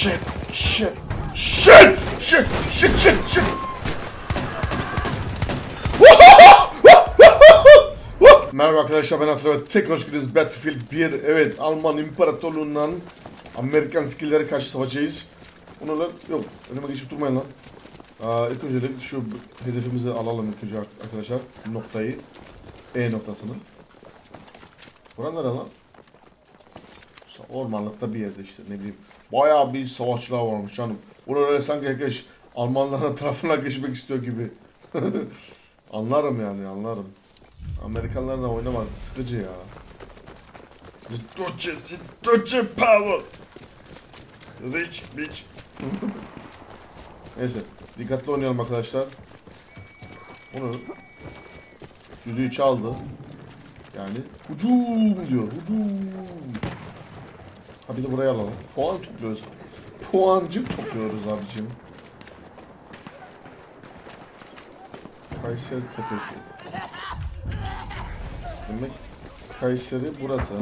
Shit, shit, shit, shit, shit, shit, shit. Merhaba arkadaşlar ben Atilla tekrar hoş Battlefield 1 Evet Alman İmparatorluğundan Amerikan skill'lere karşı savaşacağız lan yok önüme geçip durmayın lan. Aa, İlk önce de şu hedefimizi alalım ilk önce arkadaşlar. Noktayı E noktasını. Buran nere lan? Ormanlıkta bir yerde işte ne bileyim Bayağı bir savaşçılar varmış canım Bunu öyle sanki herkes Almanların tarafına geçmek istiyor gibi Anlarım yani anlarım Amerikanlarla oynamak sıkıcı ya. The Deutsche, the Deutsche Power. Rich, bitch. Neyse, dikkatli oynayalım arkadaşlar. Onu düdüğü çaldı. Yani hücum diyor, hücum. Ha bir de buraya alalım. Puan topluyoruz. Puancık topluyoruz abicim. Kayseri Tepesi. Demek Kayseri burası ha.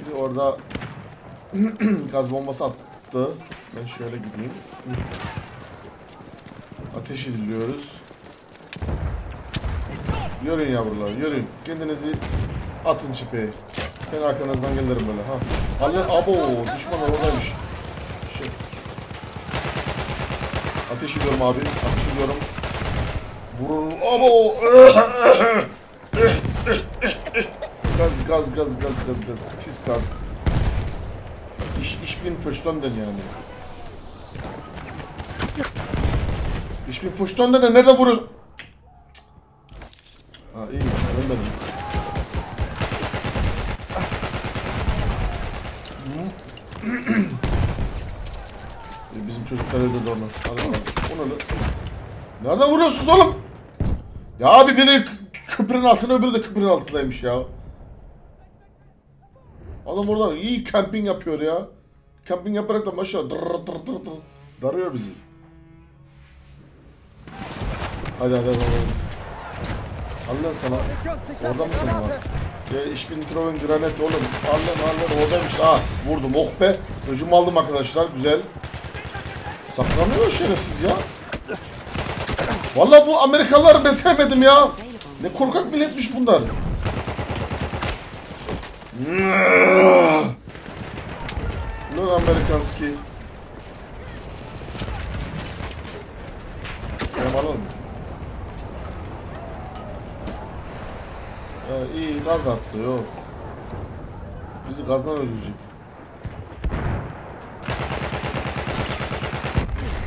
Biri orada gaz bombası attı. Ben şöyle gideyim. Ateş ediliyoruz. Yürüyün yavrular, yürüyün. Kendinizi atın çipeye. Ben arkanızdan gelirim böyle ha. Allah abo düşman oradaymış. Şey. Ateş ediyorum abi. Ateş ediyorum. Vurun. Abo. gaz gaz gaz gaz gaz gaz. Pis gaz. Ich, ich bin verstanden yani. Ich bin verstanden de nerede vuruyorsun? Ha iyi. Ölmedim. Ee, Bizim çocuklar öldürdü onu. Hadi bakalım. Nereden vuruyorsunuz oğlum? Ya abi biri köprünün altında öbürü de köprünün altındaymış ya. Adam orada iyi camping yapıyor ya. Camping yaparak da maşallah dır dır dır dır darıyor bizi. Hadi hadi hadi. hadi. Al lan sana. Orada mısın lan? Ya ich bin Granet oğlum. Al lan al lan oradaymış. Aa vurdum oh be. Hücum aldım arkadaşlar güzel. Saklanıyor şerefsiz ya. Vallahi bu Amerikalıları ben sevmedim ya. Ne korkak milletmiş bunlar. Lan Amerikanski. Benim alalım. İyi gaz attı yok. Bizi gazdan öldürecek.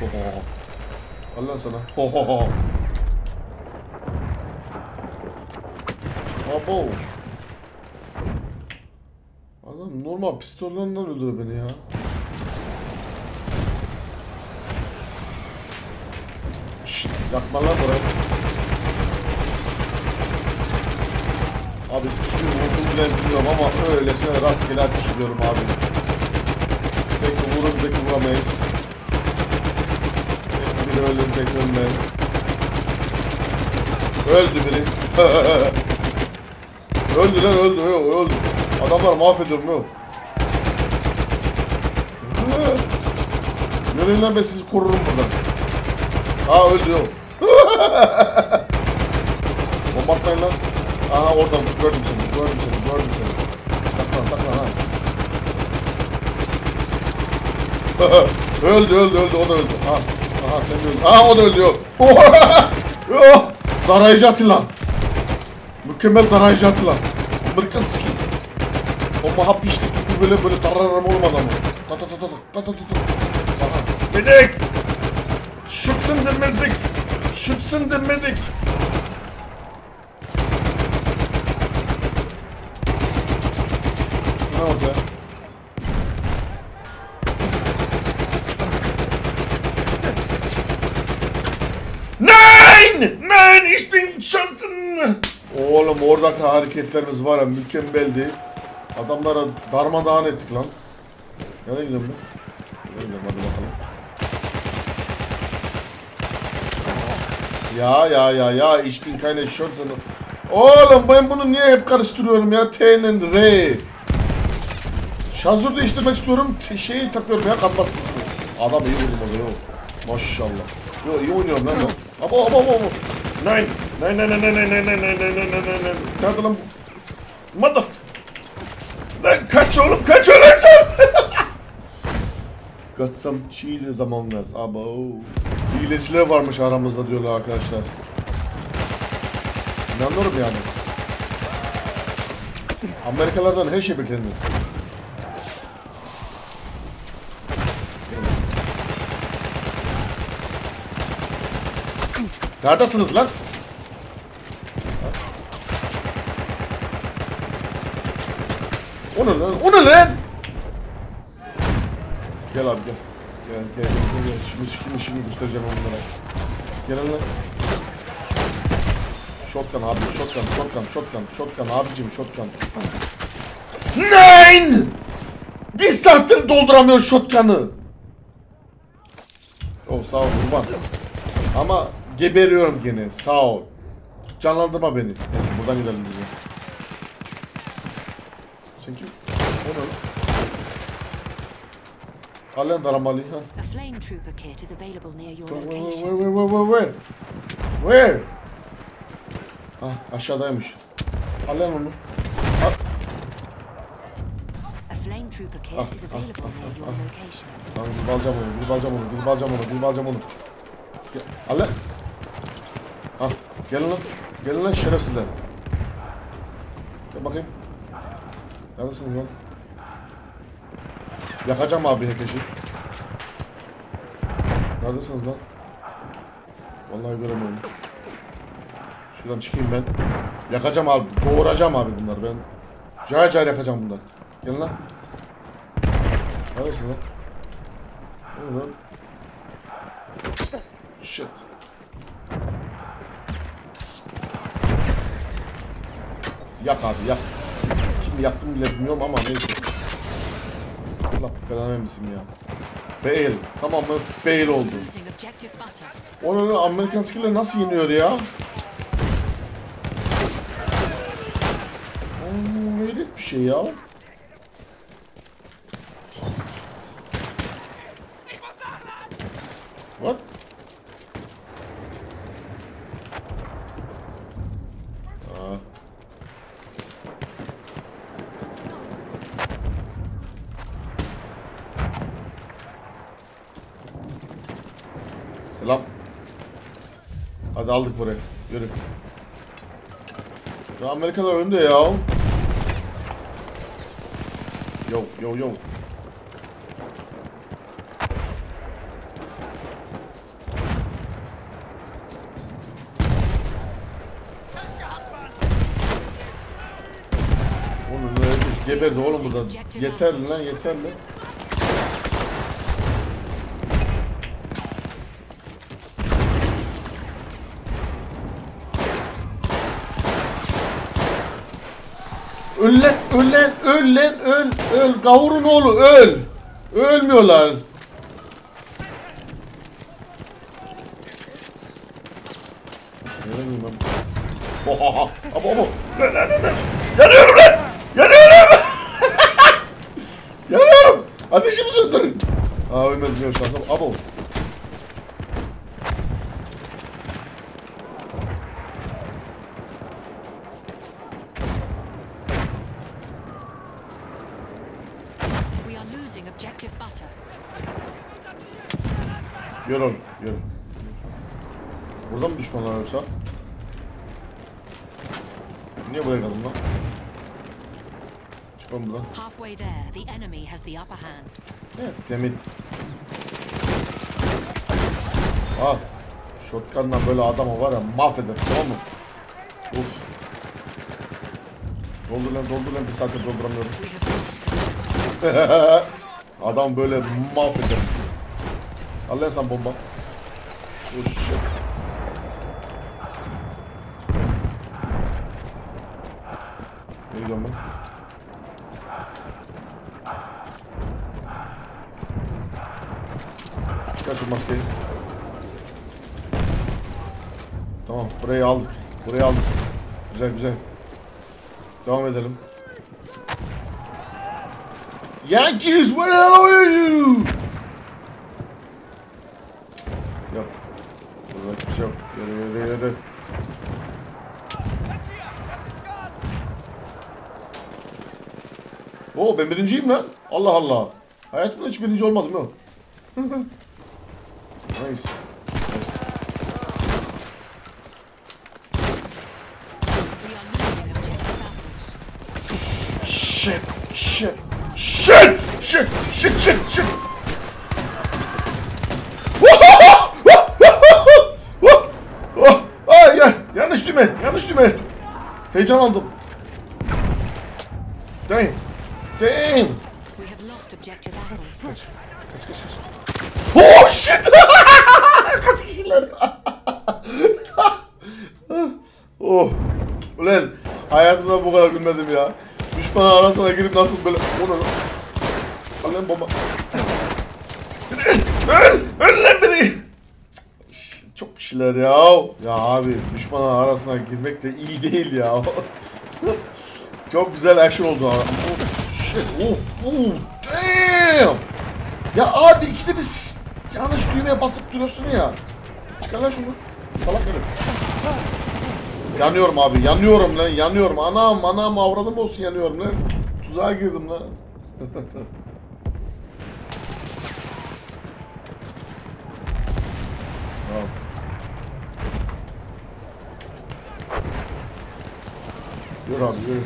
Oho. Al lan sana. Oho. Abo. Adam normal pistollerinden öldürüyor beni ya. Şşt, yakma lan burayı. Abi tüm vurdum bile bilmiyorum ama öylesine rastgele ateş ediyorum abi. Peki vurun peki vuramayız. Peki biri ölür peki ölmez. Öldü biri. öldü lan öldü yok öldü. Adamlar mahvediyorum yok. Yürüyün lan ben sizi korurum buradan. Aa öldü yok. Bomba lan. Aha orada gördüm seni, gördüm seni, gördüm seni. Saklan, saklan ha. öldü, öldü, öldü, o da öldü. Ha, aha sen de öldün. Aha o da öldü, yok. Yok. Darayıcı Atilla. Mükemmel darayıcı Atilla. Amerikan ski. O mahap işte gibi böyle böyle dararam olmadı ama. Ta ta ta ta ta ta ta ta. Aha. Medik! Şutsun demedik! Şutsun demedik! Ne oldu? Nein! Nein! Ich bin Schatten! Oğlum oradaki hareketlerimiz var ya mükemmeldi. Adamlara darmadağın ettik lan. Nereye gidiyorum ben? Nereye gidiyorum hadi bakalım. Ya ya ya ya ich bin keine Schatten. Oğlum ben bunu niye hep karıştırıyorum ya? T ile R. Şarjör değiştirmek istiyorum. Şeyi takıyorum ya kan baskısını. Adam iyi vurdum yok. Maşallah. Yo iyi oynuyorum lan ben. Abo abo abo. abo. Nine. Nine nine nine nine nine nine nine nine nine nine. Nerede lan bu? Mother... Lan kaç oğlum kaç sen. Got some cheaters among us. Abo. Hileciler varmış aramızda diyorlar arkadaşlar. İnanıyorum yani. Amerikalardan her şey beklenir. Neredesiniz lan? O ne lan? O ne lan? Gel abi gel. Gel gel gel gel. Şimdi şimdi şimdi göstereceğim onlara. Gel lan. Shotgun abi, shotgun, shotgun, shotgun, shotgun abicim, shotgun. Nine! Bir saattir dolduramıyor shotgun'ı. Oh sağ ol kurban. Ama geberiyorum gene, sağ ol. Canlandırma beni. Neyse buradan gidelim biz. de. Sen kim? O ne lan daramalı. A flame trooper kit is available near your Where, where, location. where, where, where, where? Where? Ah aşağıdaymış. Al lan onu. Al. A flame trooper kit Ah, is ah, available ah, near your location. Lan gidip alacağım onu, gidip alacağım onu, gidip alacağım onu, gidip alacağım onu. Ah, gelin lan. Gelin lan şerefsizler. Gel bakayım. Neredesiniz lan? Yakacağım abi hekeşi. Neredesiniz lan? Vallahi göremiyorum. Şuradan çıkayım ben. Yakacağım abi. Doğuracağım abi bunları ben. Cayır cayır yakacağım bunları. Gelin lan. Neredesin lan? Ne lan? Shit. Yak abi yak. Şimdi yaktım bile bilmiyorum ama neyse. Allah belanı vermesin ya. Fail. Tamamen fail oldu. Onun Amerikan skill'leri nasıl yeniyor ya? Hmm, hayret bir şey ya. What? Aa. Selam. Hadi aldık burayı. Yürü. Ya Amerikalılar önde ya. Yo yo yo. Geberdi oğlum burada. Yeter lan yeter lan. Öl lan, öl lan, öl lan, öl, öl. Gavurun oğlu, öl. Ölmüyorlar. Nereye ben? Oha, abo, abo. Lan, lan, lan, lan. Yanıyorum lan, yanıyorum. yanıyorum. Ateşimi söndürün. Aa ölmedim diyor şansım. Abo. We are losing objective butter. Yürü oğlum, yürü. Burada mı düşmanlar yoksa? Niye buraya kaldım lan? Çıkalım buradan. Halfway there, the enemy has the upper hand. Evet, temiz. Al. Shotgun'la böyle adamı var ya mahveder tamam mı? Uf. Doldur lan doldur lan bir saattir dolduramıyorum. Adam böyle mahveder. Al lan sen bomba. Oh shit. Ne gidiyorum ben? Çıkar şu maskeyi. Tamam burayı aldık. Burayı aldık. Güzel güzel. Devam edelim. Yankees, where the hell are you? Yok. Burada kimse yok. Yürü yürü yürü. Oo ben birinciyim lan. Allah Allah. Hayatımda hiç birinci olmadım yok. nice. Apples. Shit, shit, shit, shit, shit, shit, shit. Ay ya, yanlış düğme, yanlış düğme. Heyecan aldım. Damn, damn. Kaç, kaç, kaç, kaç. Oh shit! kaç kişiler? oh. Ulan hayatımda bu kadar gülmedim ya. Düşman arasına girip nasıl böyle... O ne lan? Ulan bomba. Öl! Öl lan beni! Çok kişiler ya. Ya abi düşman arasına girmek de iyi değil ya. Çok güzel action oldu abi. Oh. Oh, oh, damn! Ya abi ikide bir yanlış düğmeye basıp duruyorsun ya. Çıkar lan şunu. Salak herif. Yanıyorum abi, yanıyorum lan, yanıyorum. Anam, anam, avradım olsun yanıyorum lan. Tuzağa girdim lan. Tamam. Yürü abi, yürü.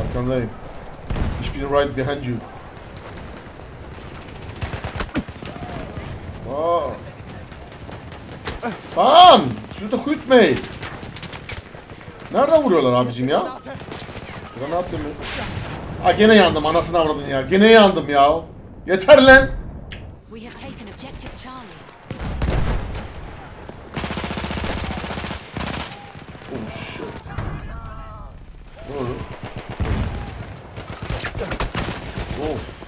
Arkandayım. Hiçbiri right behind you. Aa. Tamam. Şurada hüt me. Nereden vuruyorlar abicim ya? Granat mı? Ha gene yandım anasını avradın ya. Gene yandım ya. Yeter lan. Oh shit. Ne? Of.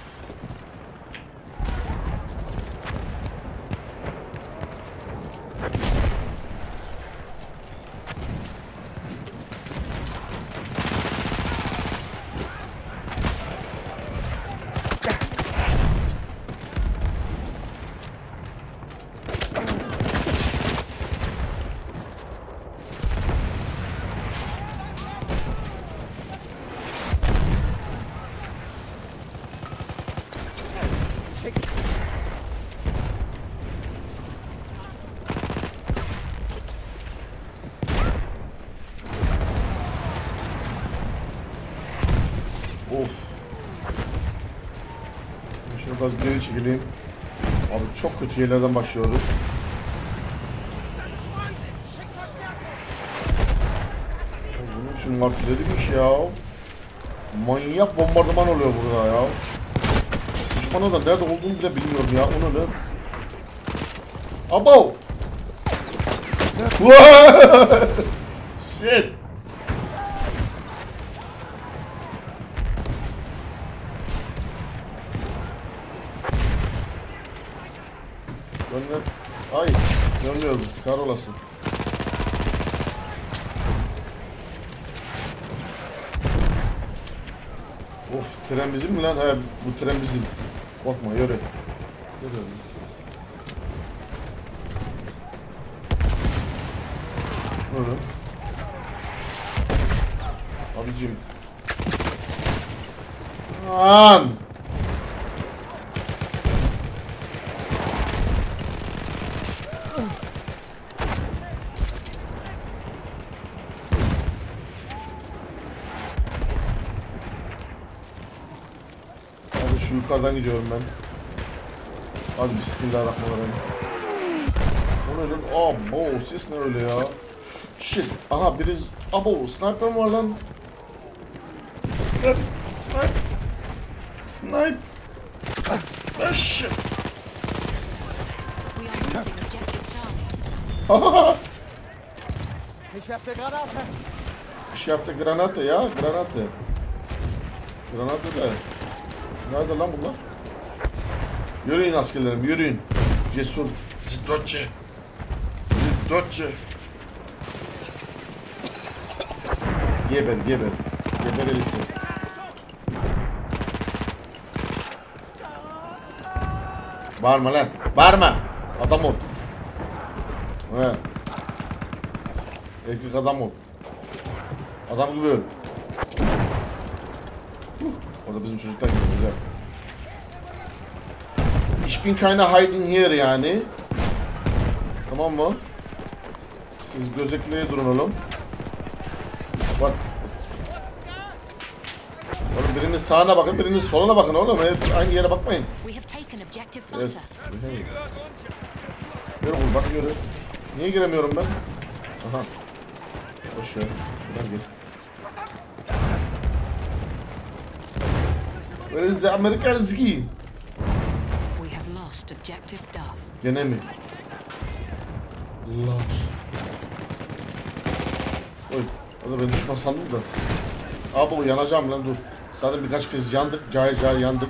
Of. Şunu biraz geri çekileyim. Abi çok kötü yerlerden başlıyoruz. Oğlum Şunun artilleriymiş ya. Manyak bombardıman oluyor burada ya. Düşmanın da nerede olduğunu bile bilmiyorum ya. Onu ne? Abo! Shit! Gönder. Ay, görmüyorum. Kar olasın. Of, tren bizim mi lan? He, bu tren bizim. Korkma, yürü. Yürü. Yürü. Abicim. Lan! Hadi şu yukarıdan gidiyorum ben. Hadi bismillahirrahmanirrahim. O ne lan? Abo ses ne öyle ya? Shit. Aha biri... Abo sniper mi var lan? Lan, Snipe. Snipe. Ah shit. We are losing objective Charlie. Ich werfe Granate. Şefte granate ya granate. Granate de. Nerede lan bunlar? Yürüyün askerlerim yürüyün. Cesur. Zidotçe. Zidotçe. Geber geber. Geber elisi. Bağırma lan. Bağırma. Adam ol. Evet. Erkek adam ol. Adam gibi öl. Huh, O da bizim çocuktan gibi güzel. Ich bin keine hiding here yani. Tamam mı? Siz gözetleye durun oğlum. What? Oğlum biriniz sağına bakın, biriniz soluna bakın oğlum. Hep aynı yere bakmayın. Yes. Yürü vur bak yürü. Niye giremiyorum ben? Aha. Boş ver. Şuradan gir. Where is the American ski? We have lost objective Duff. Gene mi? Lost. Oy. O da ben düşman sandım da. Abi bu yanacağım lan dur. Zaten birkaç kez yandık. Cayır cayır yandık.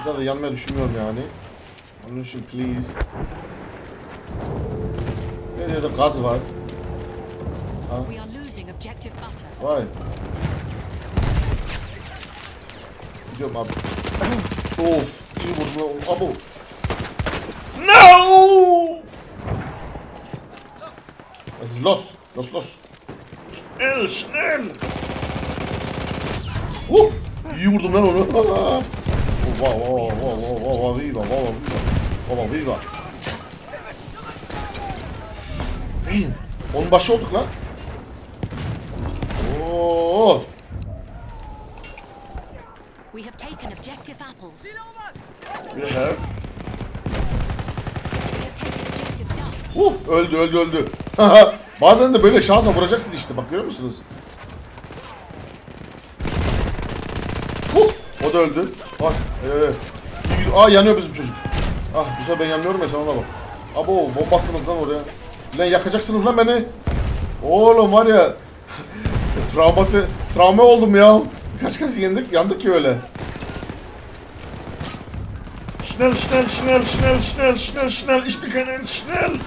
Bir daha da yanmaya düşünmüyorum yani. Onun için please. Her yerde gaz var. Butter. Vay. Gidiyorum abi. of. İyi vurdun lan. Abo. No! Es ist los. Los, los. Schnell, schnell. Uh, iyi vurdum lan onu. Wow, wow, wow, wow, wow, viva, wow, viva. Wow, viva. Onun başı olduk lan. Oo. Duff. Uh, öldü öldü öldü. Bazen de böyle şansa vuracaksın işte bak görüyor musunuz? Uh, o da öldü. Bak. Evet. İyi gidiyor. Aa yanıyor bizim çocuk. Ah bu sefer ben yanmıyorum ya sen ona bak. Abo bomba attınız lan oraya. Lan yakacaksınız lan beni. Oğlum var ya. Travmatı, travma oldum ya. Kaç kez yendik, yandık ki öyle. Schnell, schnell, schnell, schnell, schnell, schnell, schnell. Ich bin kein schnell.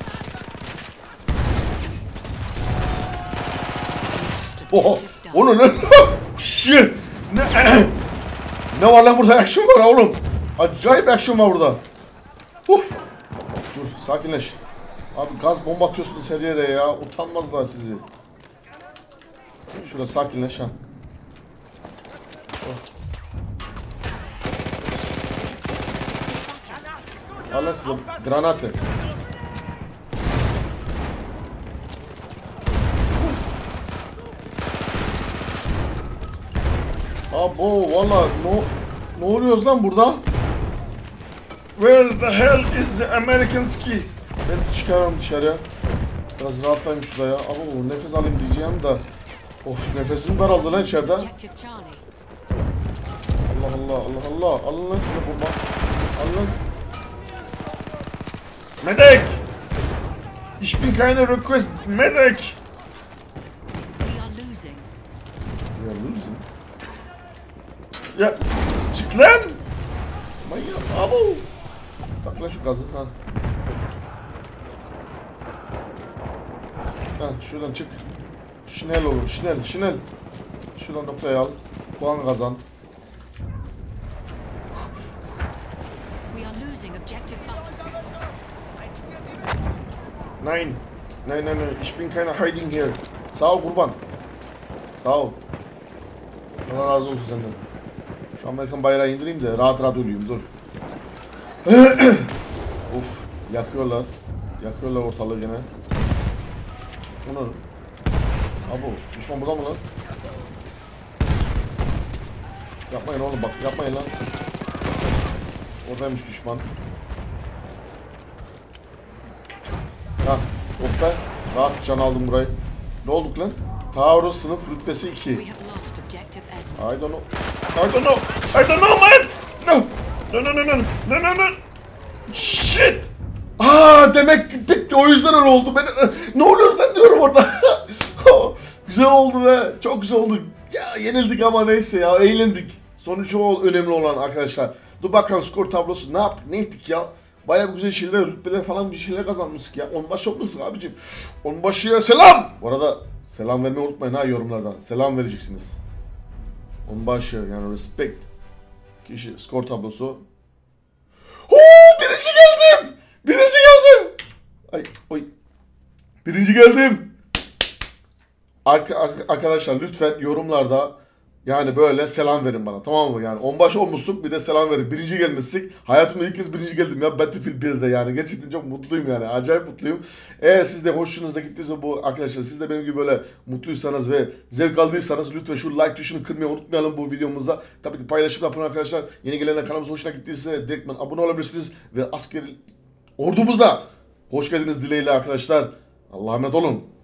Oha. O ne lan? Shit. Ne? ne var lan burada? Action var oğlum. Acayip action var burada. Huh. Dur sakinleş. Abi gaz bomba atıyorsunuz her yere ya. Utanmazlar sizi. Şurada sakinleş ha. Al lan size granate. Abo valla no ne oluyoruz lan burada? Where the hell is the American ski? Ben çıkarım dışarıya. Biraz rahatlayayım şurada ya. Abo nefes alayım diyeceğim de. Of nefesim daraldı lan içeride. Allah Allah Allah Allah. Alın lan size bomba. Alın. Medic! Ich bin keine request. Medic! We are losing. Ya losing. Ya çık lan! Manyak abo! Tak lan şu gazı ha. Ha şuradan çık. Şinel oğlum şinel şinel. Şuradan noktayı al. Puan kazan. We are losing objective butter. Nein. Nein nein nein. Ich bin keine hiding here. Sağ ol kurban. Sağ ol. Razı olsun senden. Şu Amerikan bayrağı indireyim de rahat rahat öleyim dur. of yakıyorlar. Yakıyorlar ortalığı gene. Bunu. Abo düşman burada mı lan? Yapmayın oğlum bak yapmayın lan. Oradaymış düşman. Ha, Oktay. Rahat can aldım burayı. Ne olduk lan? Taurus sınıf rütbesi 2. We have lost objective Edward. I don't know. I don't know. I don't know man. No. No no no no. No no no. Shit. Aa demek ki bitti. O yüzden öyle oldu. Ben ne oluyoruz lan diyorum orada. güzel oldu be. Çok güzel oldu. Ya yenildik ama neyse ya. Eğlendik. Sonuç o önemli olan arkadaşlar. Dur bakalım skor tablosu. Ne yaptık? Ne ettik ya? Bayağı güzel şeyler, rütbeler falan bir şeyler kazanmıştık ya. Onbaşı olmuşsun abicim. Onbaşıya selam. Bu arada selam vermeyi unutmayın ha yorumlarda. Selam vereceksiniz. Onbaşı yani respect. Kişi skor tablosu. Huu! birinci geldim. Birinci geldim. Ay oy. Birinci geldim. Arka- arkadaşlar lütfen yorumlarda yani böyle selam verin bana tamam mı? Yani onbaşı olmuşsun bir de selam verin. Birinci gelmişsik. Hayatımda ilk kez birinci geldim ya Battlefield 1'de yani. Gerçekten çok mutluyum yani. Acayip mutluyum. Eğer siz de hoşunuza gittiyse bu arkadaşlar siz de benim gibi böyle mutluysanız ve zevk aldıysanız lütfen şu like tuşunu kırmayı unutmayalım bu videomuza. Tabii ki paylaşım yapın arkadaşlar. Yeni gelenler kanalımıza hoşuna gittiyse direktmen abone olabilirsiniz ve asker ordumuza hoş geldiniz dileğiyle arkadaşlar. Allah'a emanet olun.